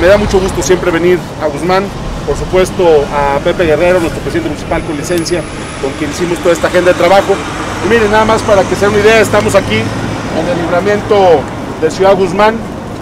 Me da mucho gusto siempre venir a Guzmán, por supuesto a Pepe Guerrero, nuestro presidente municipal con licencia, con quien hicimos toda esta agenda de trabajo. Y miren, nada más para que se den una idea, estamos aquí en el libramiento de Ciudad Guzmán.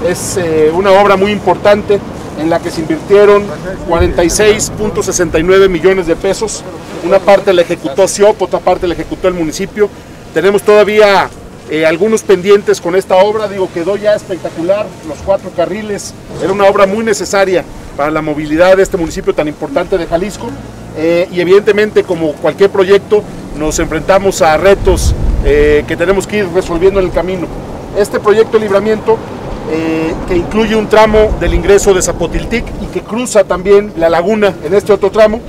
Es eh, una obra muy importante en la que se invirtieron 46.69 millones de pesos. Una parte la ejecutó CIOP, otra parte la ejecutó el municipio. Tenemos todavía eh, algunos pendientes con esta obra, digo, quedó ya espectacular, los cuatro carriles, era una obra muy necesaria para la movilidad de este municipio tan importante de Jalisco. Eh, y evidentemente como cualquier proyecto nos enfrentamos a retos eh, que tenemos que ir resolviendo en el camino. Este proyecto de libramiento que incluye un tramo del ingreso de Zapotiltic y que cruza también la laguna en este otro tramo,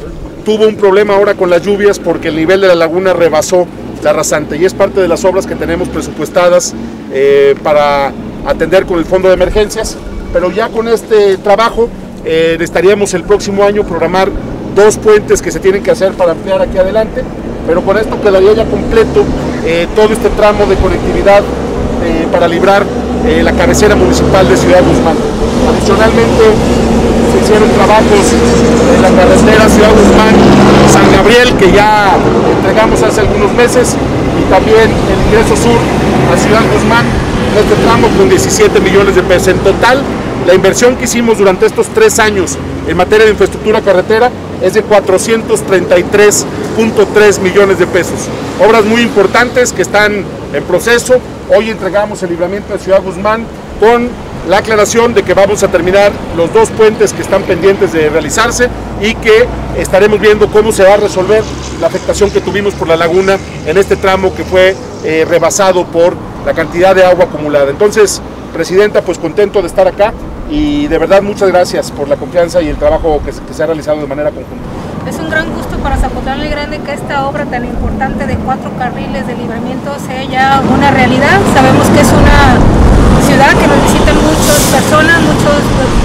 tuvo un problema ahora con las lluvias porque el nivel de la laguna rebasó la rasante y es parte de las obras que tenemos presupuestadas eh, para atender con el fondo de emergencias, pero ya con este trabajo eh, estaríamos el próximo año programar dos puentes que se tienen que hacer para ampliar aquí adelante, pero con esto quedaría ya completo eh, todo este tramo de conectividad para librar la cabecera municipal de Ciudad Guzmán. Adicionalmente se hicieron trabajos en la carretera Ciudad Guzmán, San Gabriel, que ya entregamos hace algunos meses, y también el ingreso sur a Ciudad Guzmán, este tramo con 17 millones de pesos. En total, la inversión que hicimos durante estos tres años en materia de infraestructura carretera es de 433.3 millones de pesos. Obras muy importantes que están en proceso. Hoy entregamos el libramiento de Ciudad Guzmán con la aclaración de que vamos a terminar los dos puentes que están pendientes de realizarse y que estaremos viendo cómo se va a resolver la afectación que tuvimos por la laguna en este tramo que fue eh, rebasado por la cantidad de agua acumulada. Entonces, Presidenta, pues contento de estar acá y de verdad muchas gracias por la confianza y el trabajo que, se ha realizado de manera conjunta. Es un gran gusto para Zapotlán el Grande que esta obra tan importante de cuatro carriles de libramiento sea ya una realidad. Sabemos que es una ciudad que nos visitan muchas personas, muchos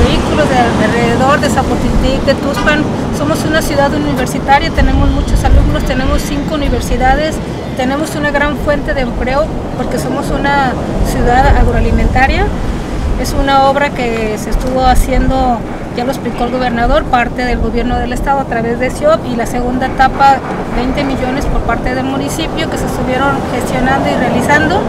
vehículos de alrededor de De Tuspan. Somos una ciudad universitaria, tenemos muchos alumnos, tenemos cinco universidades, tenemos una gran fuente de empleo porque somos una ciudad agroalimentaria. Es una obra que se estuvo haciendo, ya lo explicó el gobernador, parte del gobierno del estado a través de SIOP y la segunda etapa 20 millones por parte del municipio que se estuvieron gestionando y realizando.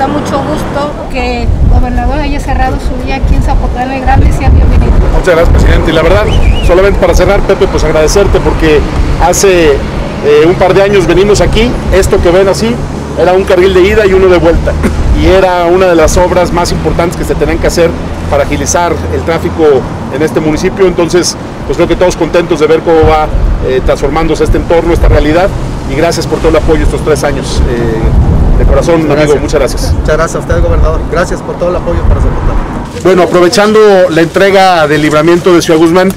Da mucho gusto que el gobernador haya cerrado su día aquí en Zapotlán el Grande sea bienvenido. Muchas gracias, presidente. Y la verdad, solamente para cerrar, Pepe, pues agradecerte porque hace eh, un par de años venimos aquí, esto que ven así, era un carril de ida y uno de vuelta. Y era una de las obras más importantes que se tenían que hacer para agilizar el tráfico en este municipio. Entonces, pues creo que todos contentos de ver cómo va eh, transformándose este entorno, esta realidad. Y gracias por todo el apoyo estos tres años. Eh, de corazón, amigo, muchas gracias. Muchas gracias a usted, gobernador. Gracias por todo el apoyo para soportar. Bueno, aprovechando la entrega del libramiento de Ciudad Guzmán,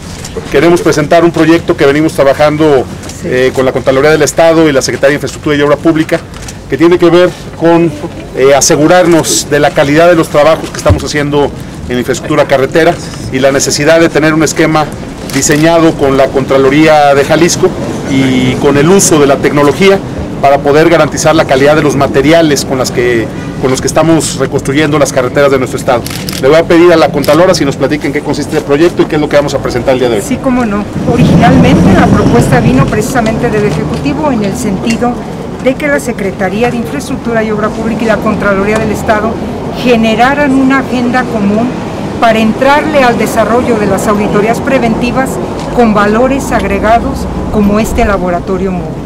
queremos presentar un proyecto que venimos trabajando eh, con la Contraloría del Estado y la Secretaría de Infraestructura y Obra Pública, que tiene que ver con eh, asegurarnos de la calidad de los trabajos que estamos haciendo en infraestructura carretera y la necesidad de tener un esquema diseñado con la Contraloría de Jalisco y con el uso de la tecnología para poder garantizar la calidad de los materiales con, que, con los que estamos reconstruyendo las carreteras de nuestro estado. Le voy a pedir a la Contralora si nos platiquen qué consiste el proyecto y qué es lo que vamos a presentar el día de hoy. Sí, cómo no. Originalmente la propuesta vino precisamente del Ejecutivo en el sentido de que la Secretaría de Infraestructura y Obra Pública y la Contraloría del Estado generaran una agenda común para entrarle al desarrollo de las auditorías preventivas con valores agregados como este laboratorio móvil.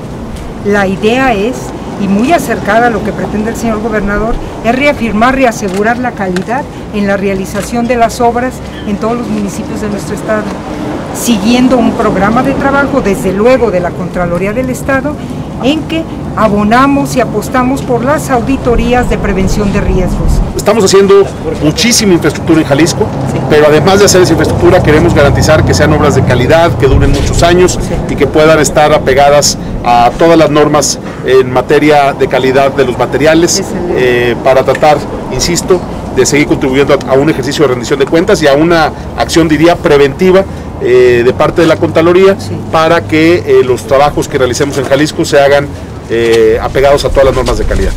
La idea es, y muy acercada a lo que pretende el señor gobernador, es reafirmar, reasegurar la calidad en la realización de las obras en todos los municipios de nuestro estado, siguiendo un programa de trabajo, desde luego, de la Contraloría del Estado, en que abonamos y apostamos por las auditorías de prevención de riesgos. Estamos haciendo muchísima infraestructura en Jalisco, pero además de hacer esa infraestructura queremos garantizar que sean obras de calidad, que duren muchos años y que puedan estar apegadas a todas las normas en materia de calidad de los materiales eh, para tratar, insisto, de seguir contribuyendo a, un ejercicio de rendición de cuentas y a una acción, diría, preventiva eh, de parte de la Contraloría para que eh, los trabajos que realicemos en Jalisco se hagan apegados a todas las normas de calidad.